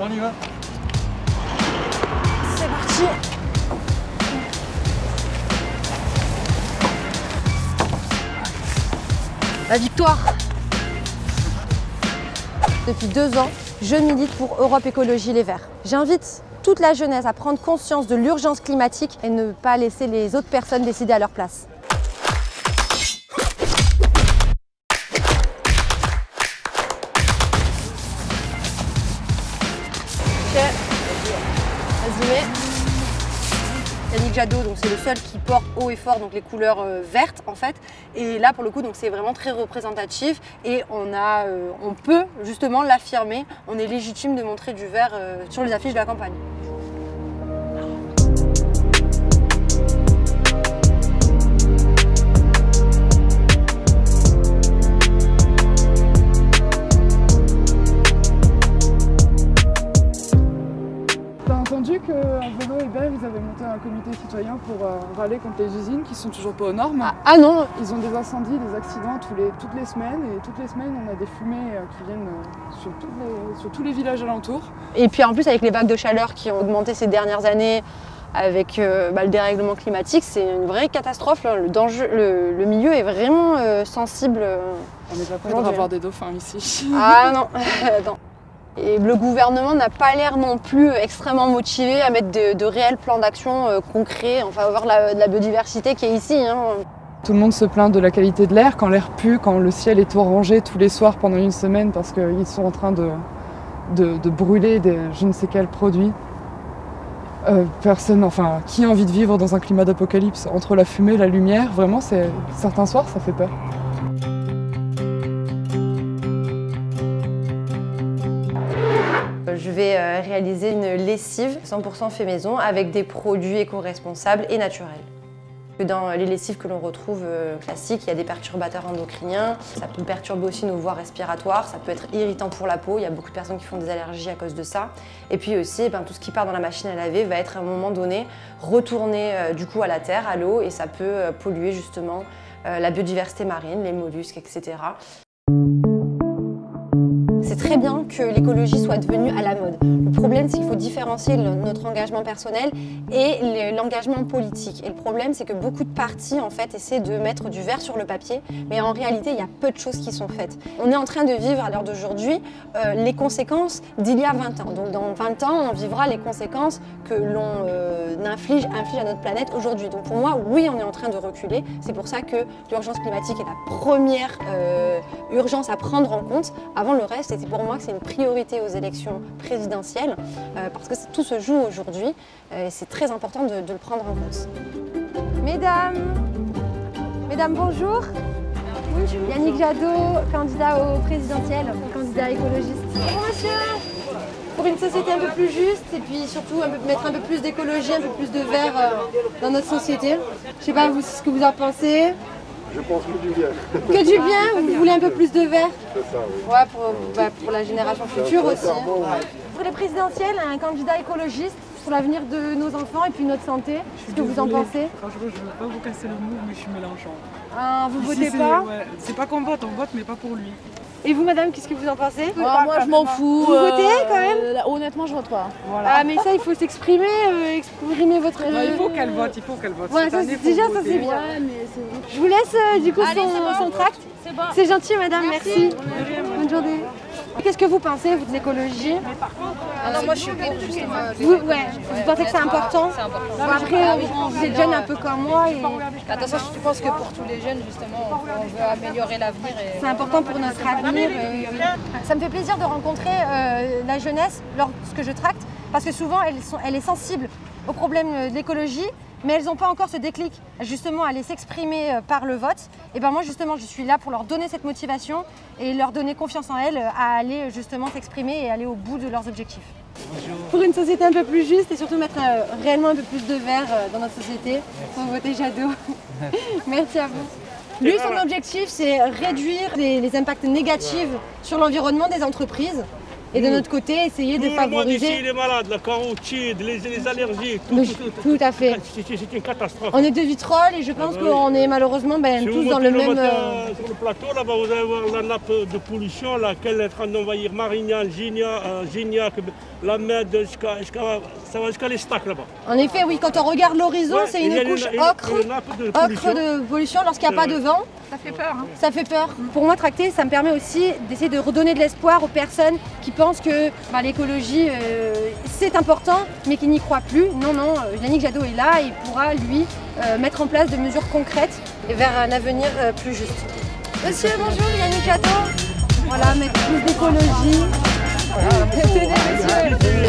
on y va. C'est parti. La victoire. Depuis deux ans, je milite pour Europe Écologie Les Verts. J'invite toute la jeunesse à prendre conscience de l'urgence climatique et ne pas laisser les autres personnes décider à leur place. Yannick Jadot, donc c'est le seul qui porte haut et fort donc les couleurs euh, vertes en fait. Et là pour le coup donc c'est vraiment très représentatif et on a, euh, on peut justement l'affirmer. On est légitime de montrer du vert euh, sur les affiches de la campagne. Entendu qu'en Vélo et Berre, ils avaient monté un comité citoyen pour euh, râler contre les usines qui sont toujours pas aux normes. Ah, ah non, Ils ont des incendies, des accidents tous les, toutes les semaines et toutes les semaines on a des fumées euh, qui viennent euh, sur, les- sur tous les villages alentours. Et puis en plus avec les vagues de chaleur qui ont augmenté ces dernières années, avec bah, le dérèglement climatique, c'est une vraie catastrophe. là. Le, danger, le, le milieu est vraiment sensible. On n'est pas prêt d'avoir des dauphins ici. Ah non. Et le gouvernement n'a pas l'air non plus extrêmement motivé à mettre de, réels plans d'action euh, concrets, enfin avoir la, de la biodiversité qui est ici. hein. Tout le monde se plaint de la qualité de l'air, quand l'air pue, quand le ciel est orangé tous les soirs pendant une semaine parce qu'ils sont en train de, brûler des, je ne sais quel produit. Euh, personne, enfin, qui a envie de vivre dans un climat d'apocalypse entre la fumée et la lumière? Vraiment, certains soirs, ça fait peur. Vais euh, réaliser une lessive 100% fait maison avec des produits éco-responsables et naturels. Dans les lessives que l'on retrouve euh, classiques, il y a des perturbateurs endocriniens, ça peut perturber aussi nos voies respiratoires, ça peut être irritant pour la peau, il y a beaucoup de personnes qui font des allergies à cause de ça. Et puis aussi, eh ben, tout ce qui part dans la machine à laver va être à un moment donné retourné euh, du coup à la terre, à l'eau, et ça peut polluer justement la biodiversité marine, les mollusques, etc. C'est très bien que l'écologie soit devenue à la mode. Le problème, c'est qu'il faut différencier notre engagement personnel et le- l'engagement politique. Et le problème, c'est que beaucoup de partis, en fait, essaient de mettre du vert sur le papier, mais en réalité, il y a peu de choses qui sont faites. On est en train de vivre, à l'heure d'aujourd'hui, euh, les conséquences d'il y a 20 ans. Donc, dans 20 ans, on vivra les conséquences que l'on euh, inflige, inflige à notre planète aujourd'hui. Donc, pour moi, oui, on est en train de reculer. C'est pour ça que l'urgence climatique est la première euh, urgence à prendre en compte avant le reste. C'est pour moi que c'est une priorité aux élections présidentielles euh, parce que tout se joue aujourd'hui euh, et c'est très important de, de le prendre en compte. Mesdames, mesdames, bonjour. Yannick Jadot, candidat au présidentiel, candidat écologiste. Bonjour monsieur pour une société un peu plus juste et puis surtout un peu- mettre un peu plus d'écologie, un peu plus de vert euh, dans notre société. Je sais pas vous ce que vous en pensez. Je pense que du bien. Que du bien, vous voulez un peu plus de vert C'est ça, oui. Ouais, pour, bah, pour la génération future aussi. hein. Pour les présidentielles, un candidat écologiste pour l'avenir de nos enfants et puis notre santé. Qu'est-ce que vous en pensez Franchement, je ne veux pas vous casser le mot, mais je suis mélangeante. Ah, Vous Ici, votez pas ouais, C'est pas qu'on vote, on vote, mais pas pour lui. Et vous, madame, qu'est-ce que vous en pensez Ah, moi je m'en fous. Vous votez, quand même là, Honnêtement je vote pas. Ah, mais ça, il faut s'exprimer, euh, exprimer votre. Ouais, il faut qu'elle vote, il faut qu'elle vote. Ouais, ça, déjà, ça, c'est bien. Ouais mais c'est Je vous laisse euh, du coup Allez, son, c'est bon. son tract. c'est bon. C'est gentil, madame, merci. Bonne journée. Qu'est-ce que vous pensez, vous, de l'écologie Ah non, moi je suis pour justement. vous, ouais, vous pensez que c'est important C'est important. Bon, Après, vous êtes jeune un peu comme moi et Attention, je pense que pour tous les jeunes, justement, on, veut améliorer l'avenir. Et... c'est important pour notre avenir. et oui. Ça me fait plaisir de rencontrer euh, la jeunesse lorsque je tracte parce que souvent sont, elle est sensible aux problèmes euh, de l'écologie mais elles n'ont pas encore ce déclic justement à aller s'exprimer euh, par le vote. Et ben moi justement je suis là pour leur donner cette motivation et leur donner confiance en elles euh, à aller euh, justement s'exprimer et aller au bout de leurs objectifs. Pour une société un peu plus juste et surtout mettre euh, réellement un peu plus de verre euh, dans notre société, pour voter Jadot. Merci à vous. Lui, son objectif, c'est réduire les, les impacts négatifs sur l'environnement des entreprises et de notre côté essayer de ici, favoriser. il est malade, la carotide, les, les allergies, tout, Mais tout, je- tout, tout à fait. C'est c'est une catastrophe. On est de Vitrolles et je pense oui. qu'on est malheureusement ben, Si vous tous dans le même. euh, Sur le plateau, là-bas, vous allez voir la nappe de pollution, laquelle est en train d'envahir Marignane, Gignac, euh, Gignac, la Med, jusqu'à, ça va jusqu'à les stacks là-bas. En effet, oui, quand on regarde l'horizon, Ouais, c'est une couche une- ocre, une de ocre de pollution lorsqu'il n'y a pas de vent. Ça fait peur. Hein. Ça fait peur. Pour moi, tracter, ça me permet aussi d'essayer de redonner de l'espoir aux personnes qui pensent que bah, l'écologie, euh, c'est important, mais qui n'y croient plus. Non, non, euh, Yannick Jadot est là et il pourra, lui, euh, mettre en place des mesures concrètes vers un avenir euh, plus juste. Monsieur, bonjour, Yannick Jadot. Voilà, mettre plus d'écologie.